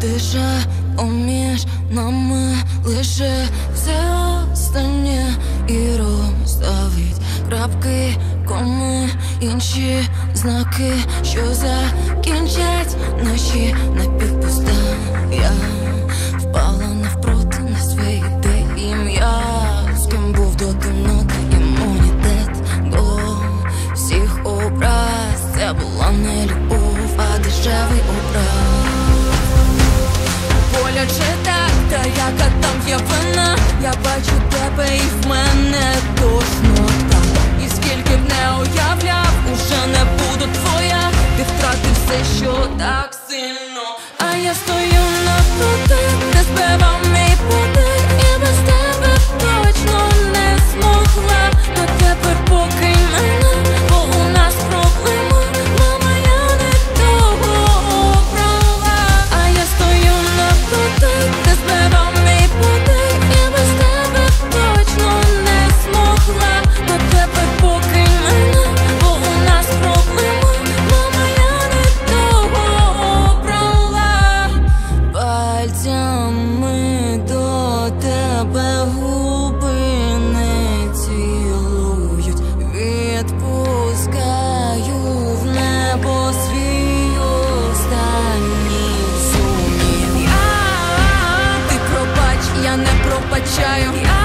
Ти же умієш нами лише все останнє. І розставить крапки, коми, інші знаки, що закінчать наші напівпуста Я впала навпроти на свої ідеї ім'я з ким був до темноти імунітет. До всіх образ Це була не любов, а дешевий образ боляче так, та яка там є вина, я бачу тебе і в мене точно так І скільки б не уявляв, уже не буду твоя, ти втратив все, що так. чаю. Я